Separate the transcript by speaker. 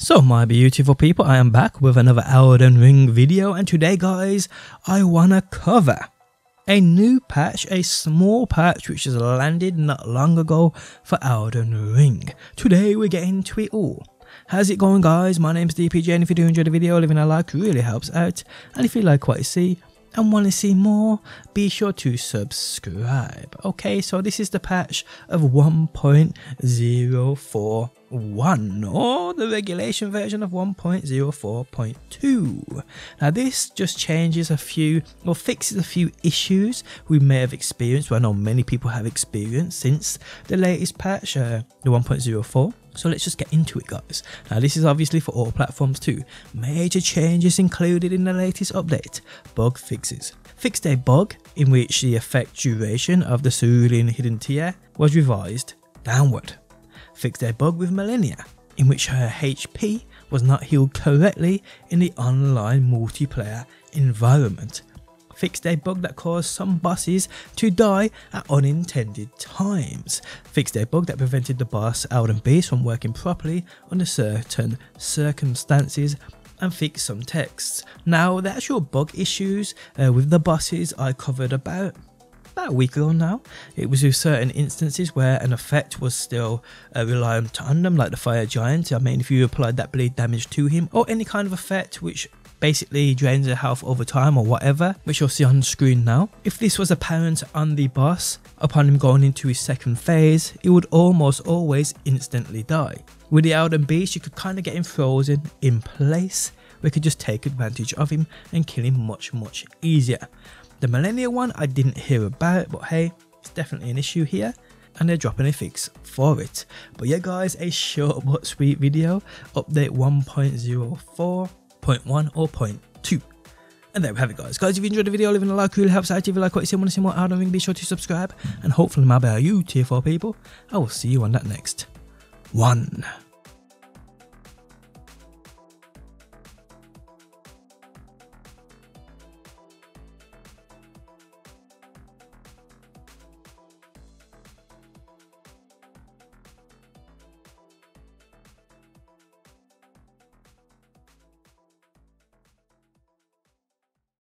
Speaker 1: So my beautiful people, I am back with another Elden Ring video and today guys, I wanna cover a new patch, a small patch which has landed not long ago for Elden Ring. Today we're getting to it all. How's it going guys? My name's DPJ and if you do enjoy the video, leaving a like really helps out. And if you like what you see, and want to see more, be sure to subscribe. Okay, so this is the patch of 1.041 or the regulation version of 1.04.2. Now, this just changes a few or fixes a few issues we may have experienced. Well, I know many people have experienced since the latest patch, uh, the 1.04. So let's just get into it guys. Now this is obviously for all platforms too. Major changes included in the latest update. Bug fixes. Fixed a bug in which the effect duration of the Cerulean Hidden Tear was revised downward. Fixed a bug with Malenia in which her HP was not healed correctly in the online multiplayer environment fixed a bug that caused some bosses to die at unintended times, fixed a bug that prevented the boss Elden Beast from working properly under certain circumstances, and fixed some texts. Now, the actual bug issues uh, with the bosses I covered about about a week ago now. It was with certain instances where an effect was still uh, reliant on them, like the Fire Giant. I mean, if you applied that bleed damage to him, or any kind of effect which basically drains their health over time or whatever, which you'll see on screen now. If this was apparent on the boss, upon him going into his second phase, he would almost always instantly die. With the Elden Beast, you could kind of get him frozen in place, we could just take advantage of him and kill him much much easier. The Malenia one I didn't hear about, but hey, it's definitely an issue here and they're dropping a fix for it. But yeah guys, a short but sweet video, update 1.04 0.1 or 0.2. And there we have it guys. Guys, if you enjoyed the video, leaving a like really helps out. If you like what you see want to see more Elden Ring, be sure to subscribe. And hopefully my better you tier 4 people, I will see you on that next one.